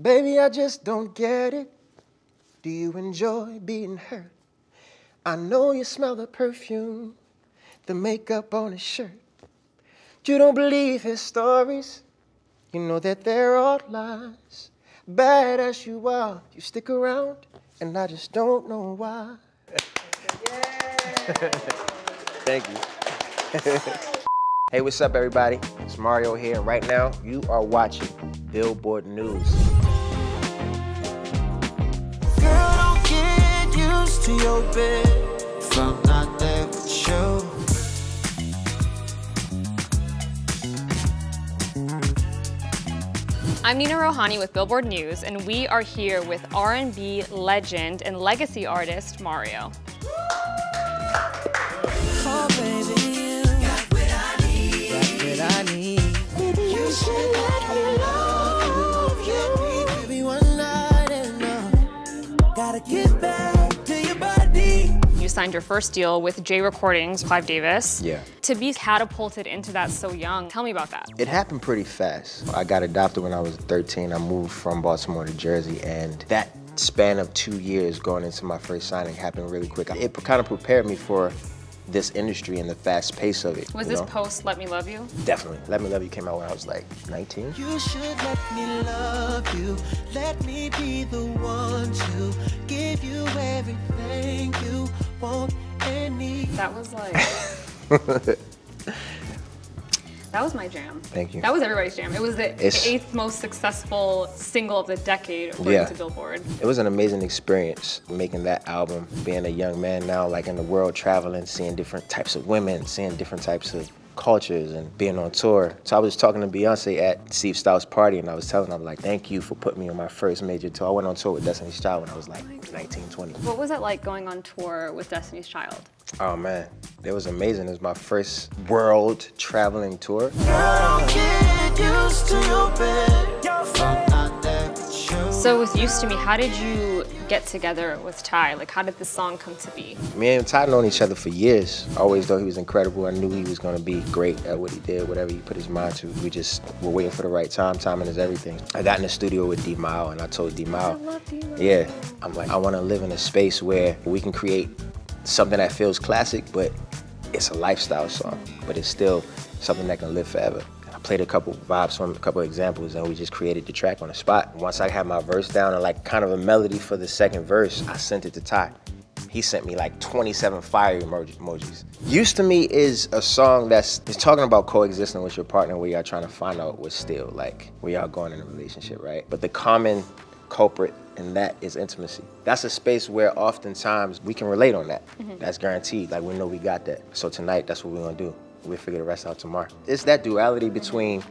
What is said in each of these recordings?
Baby, I just don't get it. Do you enjoy being hurt? I know you smell the perfume, the makeup on his shirt. You don't believe his stories. You know that they're all lies. Bad as you are, you stick around, and I just don't know why. Thank you. hey, what's up, everybody? It's Mario here, and right now you are watching Billboard News. Girl, don't get used to your bed from not there with you. I'm Neena Rouhani with Billboard News, and we are here with R&B legend and legacy artist Mario. Oh, signed your first deal with J Recordings, Clive Davis. Yeah. To be catapulted into that so young, tell me about that. It happened pretty fast. I got adopted when I was 13. I moved from Baltimore to Jersey, and that span of two years going into my first signing happened really quick. It kind of prepared me for this industry and the fast pace of it. Was this know? post Let Me Love You? Definitely. Let Me Love You came out when I was like 19. You should let me love you. Let me be the one to give you everything you want and need. That was like. that was my jam. Thank you. That was everybody's jam. It was the It's- eighth most successful single of the decade, according Yeah. to Billboard. It was an amazing experience making that album, being a young man now, like in the world, traveling, seeing different types of women, seeing different types of cultures, and being on tour. So I was talking to Beyonce at Steve Stoute's party, and I was telling her, like, thank you for putting me on my first major tour. I went on tour with Destiny's Child when I was like 19, 20. What was it like going on tour with Destiny's Child? Oh man, it was amazing. It was my first world traveling tour. Girl, get used to your bed. From not there with you. So with Used to Me, how did you get together with Ty? Like, how did the song come to be? Me and Ty known each other for years. I always thought he was incredible. I knew he was gonna be great at what he did, whatever he put his mind to. We just were waiting for the right time. Timing is everything. I got in the studio with D'Mile and I told D'Mile, yeah, I'm like, I wanna live in a space where we can create something that feels classic, but it's a lifestyle song, but it's still something that can live forever. I played a couple vibes from a couple examples and we just created the track on the spot. Once I had my verse down and like kind of a melody for the second verse, I sent it to Ty. He sent me like 27 fire emoji- emojis. Used to Me is a song that's it's talking about coexisting with your partner where y'all trying to find out what's still, like where y'all going in a relationship, right? But the common culprit and that is intimacy. That's a space where oftentimes we can relate on that. Mm-hmm. That's guaranteed. Like we know we got that. So tonight, that's what we're gonna do. We'll figure the rest out tomorrow. It's that duality between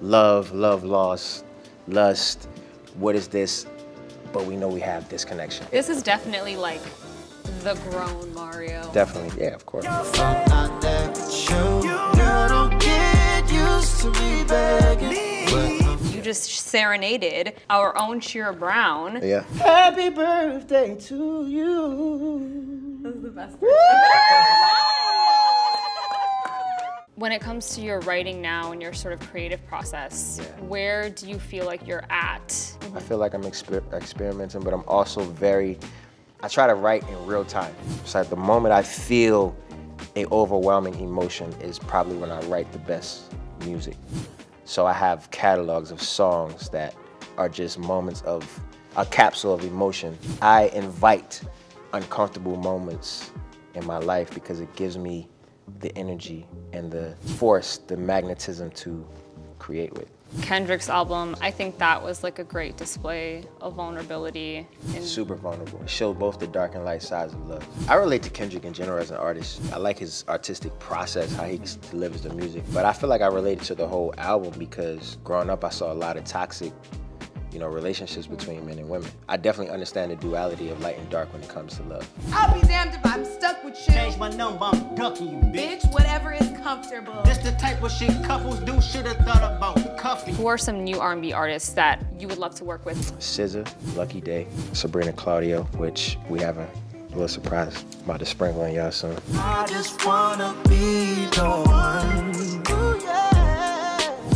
love, love lost, lust. What is this? But we know we have this connection. This is definitely like the grown Mario. Definitely, yeah, of course. Just serenaded our own Shira Brown. Yeah. Happy birthday to you. This is the best. When it comes to your writing now and your sort of creative process, where do you feel like you're at? I feel like I'm exper- experimenting, but I'm also very. I try to write in real time. So at the moment I feel a overwhelming emotion is probably when I write the best music. So I have catalogs of songs that are just moments of a capsule of emotion. I invite uncomfortable moments in my life because it gives me the energy and the force, the magnetism to create with. Kendrick's album, I think that was like a great display of vulnerability. And super vulnerable. It showed both the dark and light sides of love. I relate to Kendrick in general as an artist. I like his artistic process, how he delivers the music. But I feel like I related to the whole album because growing up, I saw a lot of toxic, you know, relationships between men and women. I definitely understand the duality of light and dark when it comes to love. I'll be damned if I'm stuck with you. Change my number, I'm ducking you, bitch. Bitch, whatever is comfortable. That's the type of shit couples do. Should've thought about cuffing. who are some new R&B artists that you would love to work with? SZA, Lucky Daye, Sabrina Claudio, which we have a little surprise about to sprinkle on y'all soon. I just wanna be the one.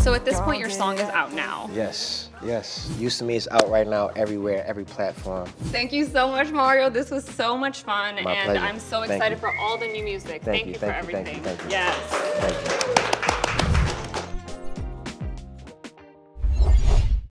So at this point, your song is out now. Yes, yes. Used to me is out right now everywhere, every platform. Thank you so much, Mario. This was so much fun, My and pleasure. I'm so excited for all the new music. Thank Thank, you, you for thank you, thank you, everything. thank you. Yes. Thank you.